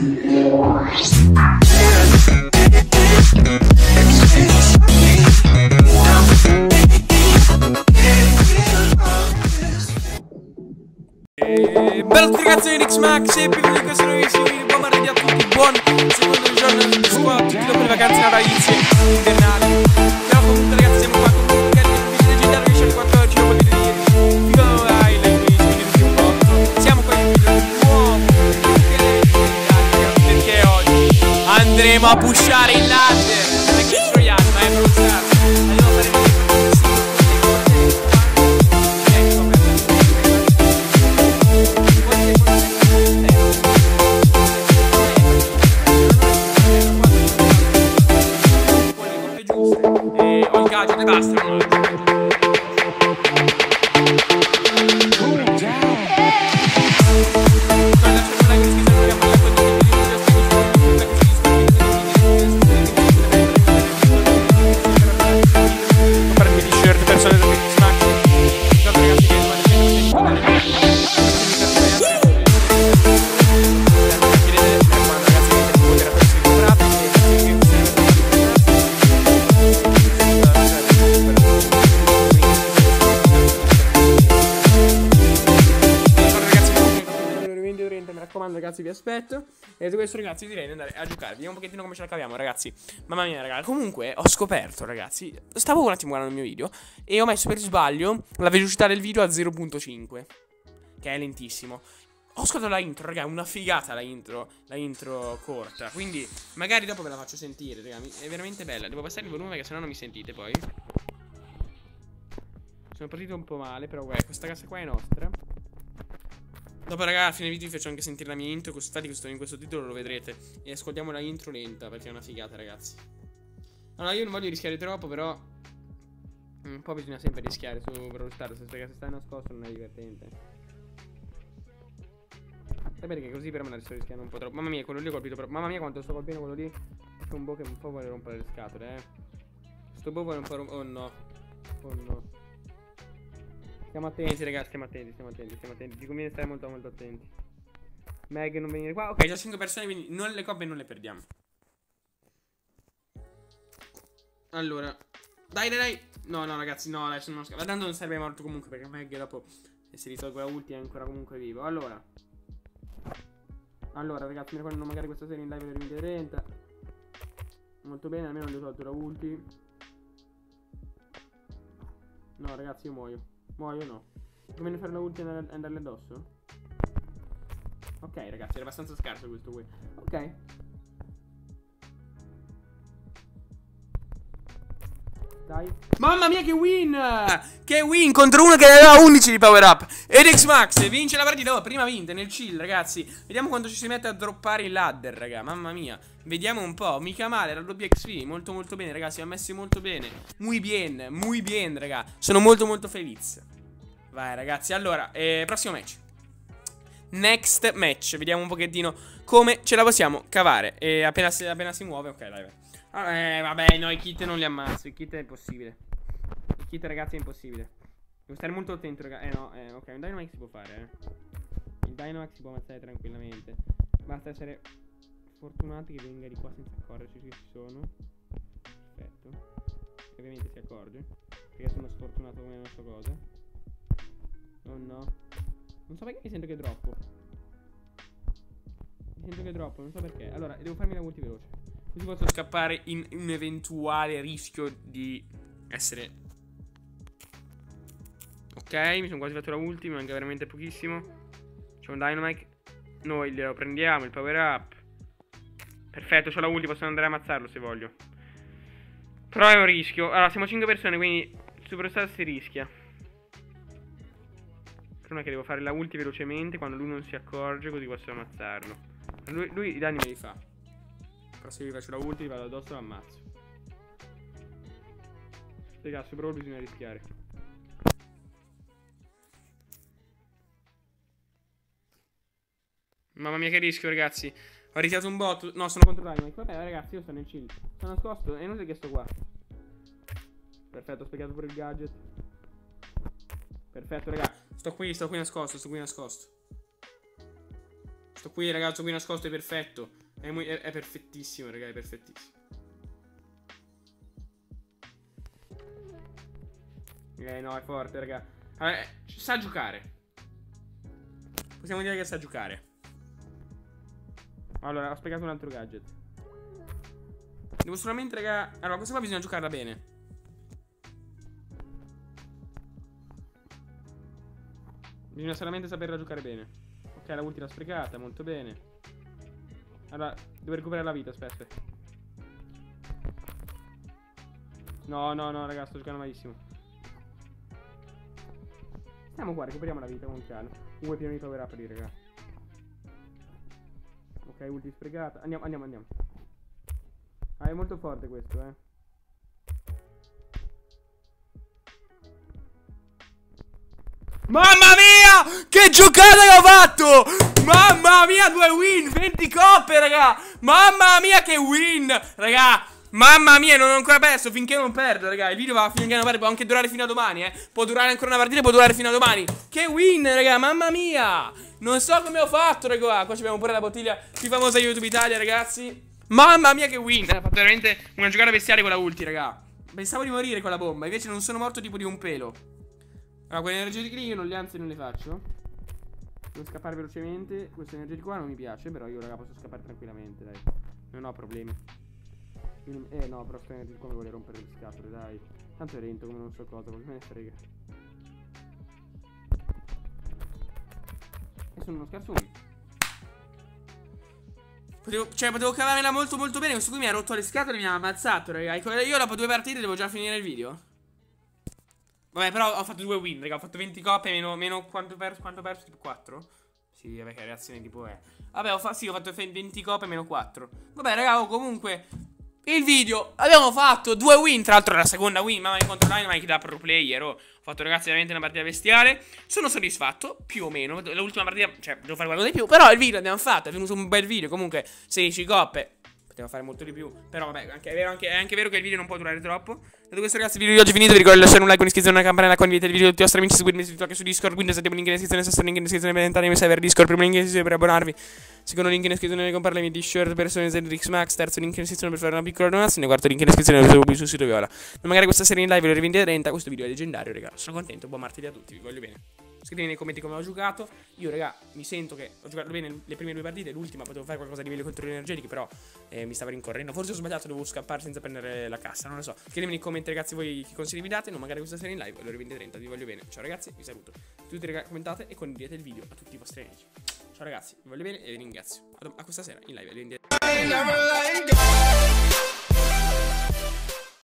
E... Bello a tutti ragazzi di Max e benvenuti in questo nuovissimo andremo a pushare il latte Clash Royale, ma è e ho il gadget e basta ragazzi vi aspetto e detto questo ragazzi direi di andare a giocare vediamo un pochettino come ce la caviamo ragazzi mamma mia ragazzi comunque ho scoperto ragazzi stavo un attimo guardando il mio video e ho messo per sbaglio la velocità del video a 0.5 che è lentissimo ho ascoltato la intro, raga, una figata la intro, la intro corta. Quindi magari dopo ve la faccio sentire, raga. È veramente bella. Devo passare il volume perché sennò non mi sentite poi. Sono partito un po' male, però guarda, questa casa qua è nostra. Dopo, raga, a fine video vi faccio anche sentire la mia intro. Così infatti questo, in questo titolo lo vedrete. E ascoltiamo la intro lenta perché è una figata, ragazzi. Allora, io non voglio rischiare troppo, però. Un po' bisogna sempre rischiare su Brawl Stars perché se stai nascosto non è divertente. Sapete che così per me la sto rischiando un po' troppo. Mamma mia, quello lì ho colpito proprio. Mamma mia, quanto sto colpendo quello lì. C'è un boh che un po' vuole rompere le scatole, eh. Sto boh vuole un po' rompere. Oh no. Oh no. Stiamo attenti, ragazzi. Stiamo attenti, stiamo attenti, stiamo attenti. Ci conviene stare molto, molto attenti. Meg non venire qua. Ok, già 5 persone, quindi non le coppe non le perdiamo. Allora. Dai, dai, dai. No, no, ragazzi, no, adesso non scappa. Tanto non serve morto comunque perché Meg dopo. Se si risolve la ulti è ancora comunque vivo. Allora. Allora, ragazzi, mi ricordo magari questa serie in live per 2030. Molto bene, almeno gli ho tolto la ulti. No, ragazzi, io muoio. Muoio no. Come ne fare la ulti e andare- andarle addosso? Ok, ragazzi, era abbastanza scarso questo qui. Ok. Dai. Mamma mia che win! Che win contro uno che ne aveva 11 di power up. Ed X Max vince la partita. Oh, prima vinta nel chill, ragazzi. Vediamo quanto ci si mette a droppare il ladder, raga. Mamma mia. Vediamo un po'. Mica male, la doppia XP. Molto molto bene, ragazzi. Mi ha messi molto bene. Muy bien, muy bien, raga. Sono molto molto felice. Vai, ragazzi. Allora, eh, prossimo match. Next match. Vediamo un pochettino come ce la possiamo cavare. E appena si, appena si muove, ok, dai, vai. Ah, Eh, vabbè, no, i kit non li ammazzo. I kit è impossibile. I kit, ragazzi, è impossibile. Devo stare molto attento, ragazzi. Eh, no, eh, ok, un Dynamax si può fare, eh. Il Dynamax si può ammazzare tranquillamente. Basta essere fortunati che venga di qua senza accorgerci che ci sono. Perfetto. Ovviamente si accorge. Perché sono sfortunato come non so cosa. Oh no. Non so perché mi sento che droppo. Mi sento che droppo, non so perché. Allora, devo farmi la multi veloce. Così posso scappare in un eventuale rischio di essere. Ok, mi sono quasi fatto la ulti, mi manca veramente pochissimo. C'è un Dynamite. Noi glielo prendiamo, il power up. Perfetto, c'ho la ulti, posso andare a ammazzarlo se voglio. Però è un rischio. Allora, siamo 5 persone, quindi Superstar si rischia. Problema è che devo fare la ulti velocemente quando lui non si accorge, così posso ammazzarlo. Lui, lui i danni me li fa. Però se io faccio la ulti, vado addosso e lo ammazzo. Raga, su Brawl bisogna rischiare. Mamma mia che rischio ragazzi Ho ritirato un bot No sono contro Dynamite Vabbè ragazzi io sto nel chill Sono nascosto È inutile che sto qua Perfetto ho spiegato pure il gadget Perfetto raga Sto qui Sto qui nascosto Sto qui nascosto Sto qui, ragazzo, qui nascosto è perfetto. È, è, è perfettissimo, raga, è perfettissimo. Eh no, è forte, raga. Vabbè, sa giocare. Possiamo dire che sa giocare. Allora, ho spiegato un altro gadget. Devo solamente, raga... Allora, questa qua bisogna giocarla bene. Bisogna solamente saperla giocare bene. Ok, la ultima sprecata, molto bene. Allora, devo recuperare la vita, aspetta. No, no, no, raga, sto giocando malissimo. Stiamo qua, recuperiamo la vita con calma. Due piani di power up lì, raga. Ok, ulti sprecata. Andiamo, andiamo, andiamo. Ah, è molto forte questo, eh. Mamma mia! Che giocata che ho fatto! Mamma mia, due win! 20 coppe, raga! Mamma mia, che win! Raga, Mamma mia, non ho ancora perso finché non perdo, raga. Il video va finché non perdo. Può anche durare fino a domani, eh. Può durare ancora una partita, può durare fino a domani. Che win, raga, mamma mia. Non so come ho fatto, raga. Qua abbiamo pure la bottiglia più famosa YouTube Italia, ragazzi. Mamma mia, che win. Ha fatto veramente una giocata bestiale con la ulti, raga. Pensavo di morire con la bomba, invece non sono morto tipo di un pelo. Allora, quelle energetiche lì io non le anzi non le faccio. Devo scappare velocemente. Questo energetico qua non mi piace, però io, raga, posso scappare tranquillamente, dai. Non ho problemi. Eh no, però sto energy come vuole rompere le scatole, dai. Tanto è lento come non so cosa, come me ne frega. E sono uno scarsone. Potevo, cioè, potevo cavarmela molto molto bene. Questo qui mi ha rotto le scatole e mi ha ammazzato, raga. Io dopo due partite devo già finire il video. Vabbè, però ho fatto due win, raga. Ho fatto 20 coppe, meno, meno quanto ho perso? Quanto perso? Tipo 4? Sì, vabbè, che reazione tipo è. Vabbè, ho, fa sì, ho fatto 20 coppe meno 4. Vabbè, raga, comunque il video abbiamo fatto due win Tra l'altro la seconda win Mamma mia contro Dynamite da pro player oh. Ho fatto ragazzi veramente una partita bestiale Sono soddisfatto più o meno L'ultima partita Cioè devo fare qualcosa di più Però il video l'abbiamo fatto È venuto un bel video Comunque 16 coppe Poteva fare molto di più Però vabbè anche, è, vero, anche, è, anche, vero che il video non può durare troppo Detto questo ragazzi il video di oggi è finito Vi ricordo di lasciare un like, un'iscrizione, una campanella Condividete il video tutti i vostri amici Seguitemi su TikTok e su Discord Quindi se un link in descrizione Se link in descrizione per entrare nei server Discord Primo link in descrizione per abbonarvi Secondo link in descrizione per comprare le mie t-shirt persone ZX Max. Terzo link in descrizione per fare una piccola donazione. Quarto link in descrizione per seguirmi sul sito Viola. Ma magari questa serie in live lo rivendete 30. Questo video è leggendario, raga. Sono contento. Buon martedì a tutti. Vi voglio bene. Scrivete nei commenti come ho giocato. Io, raga, mi sento che ho giocato bene le prime due partite. L'ultima potevo fare qualcosa di meglio contro gli energetici. Però eh, mi stava rincorrendo. Forse ho sbagliato, dovevo scappare senza prendere la cassa. Non lo so. Scrivetemi nei commenti, ragazzi, voi che consigli vi date. Non magari questa serie in live lo rivendete 30. Vi voglio bene. Ciao, ragazzi. Vi saluto. Tutti, raga, commentate e condividete il video a tutti i vostri amici. Ciao ragazzi, vi voglio bene e vi ringrazio. A, questa sera in live.